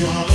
Yeah.